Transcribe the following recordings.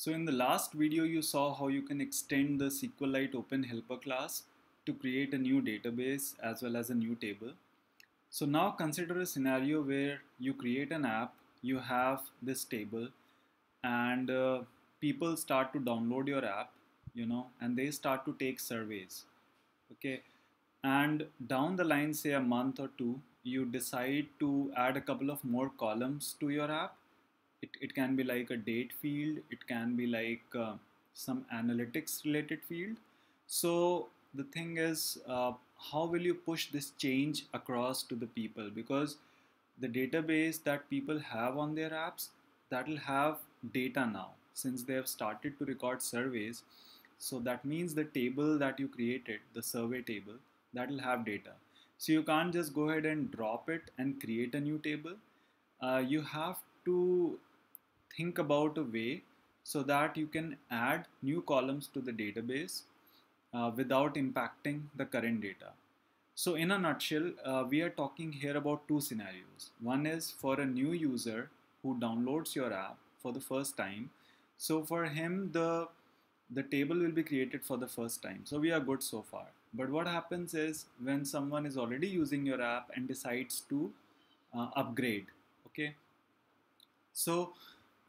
So in the last video, you saw how you can extend the SQLite Open Helper class to create a new database as well as a new table. So now consider a scenario where you create an app, you have this table and uh, people start to download your app, you know, and they start to take surveys. Okay. And down the line, say a month or two, you decide to add a couple of more columns to your app it, it can be like a date field. It can be like uh, some analytics related field. So the thing is uh, how will you push this change across to the people? Because the database that people have on their apps that will have data now. Since they have started to record surveys so that means the table that you created the survey table that will have data. So you can't just go ahead and drop it and create a new table. Uh, you have to think about a way so that you can add new columns to the database uh, without impacting the current data. So in a nutshell, uh, we are talking here about two scenarios. One is for a new user who downloads your app for the first time. So for him, the, the table will be created for the first time. So we are good so far. But what happens is when someone is already using your app and decides to uh, upgrade, okay? So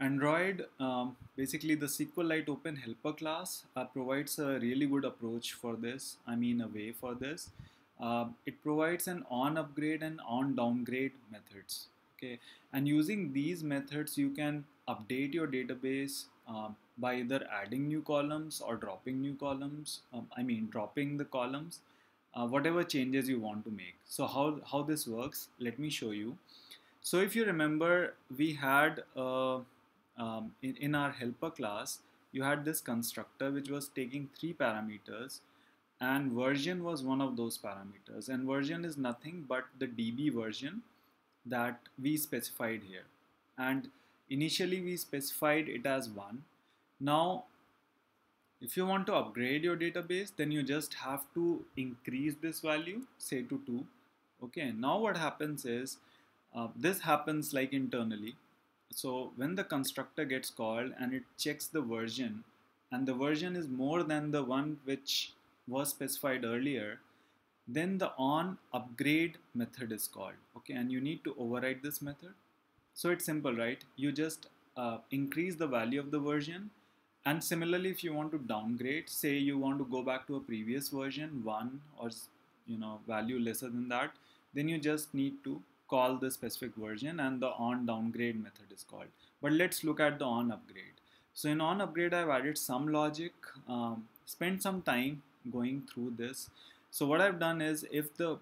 Android, um, basically the SQLite Open Helper class uh, provides a really good approach for this. I mean a way for this. Uh, it provides an on upgrade and on downgrade methods. Okay, and using these methods, you can update your database uh, by either adding new columns or dropping new columns. Um, I mean dropping the columns, uh, whatever changes you want to make. So how how this works? Let me show you. So if you remember, we had uh, um, in, in our helper class, you had this constructor which was taking three parameters and version was one of those parameters. And version is nothing but the db version that we specified here. And initially we specified it as 1 now if you want to upgrade your database then you just have to increase this value say to 2 okay now what happens is uh, this happens like internally so when the constructor gets called and it checks the version and the version is more than the one which was specified earlier then the on upgrade method is called okay? And you need to override this method. So it's simple right? You just uh, increase the value of the version and similarly if you want to downgrade say you want to go back to a previous version one or you know value lesser than that then you just need to call the specific version and the on downgrade method is called. But let's look at the on upgrade. So in on upgrade, I've added some logic, um, spent some time going through this. So what I've done is if the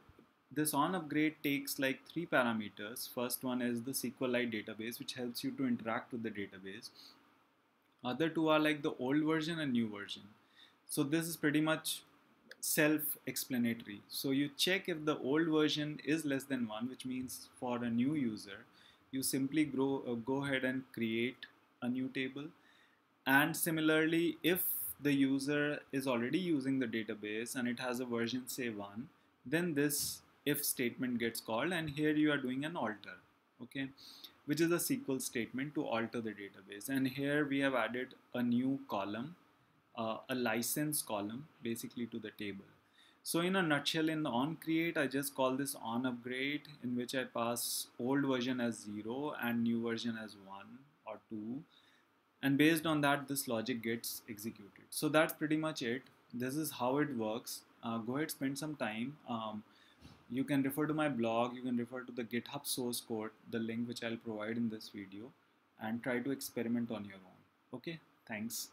this on upgrade takes like three parameters. First one is the SQLite database, which helps you to interact with the database. Other two are like the old version and new version. So this is pretty much self-explanatory. So you check if the old version is less than one, which means for a new user, you simply grow, uh, go ahead and create a new table. And similarly, if the user is already using the database and it has a version say one, then this if statement gets called and here you are doing an alter, okay, which is a SQL statement to alter the database. And here we have added a new column uh, a license column basically to the table. So in a nutshell, in the on create, I just call this on upgrade in which I pass old version as zero and new version as one or two. And based on that, this logic gets executed. So that's pretty much it. This is how it works. Uh, go ahead, spend some time. Um, you can refer to my blog. You can refer to the GitHub source code, the link which I'll provide in this video and try to experiment on your own. Okay, thanks.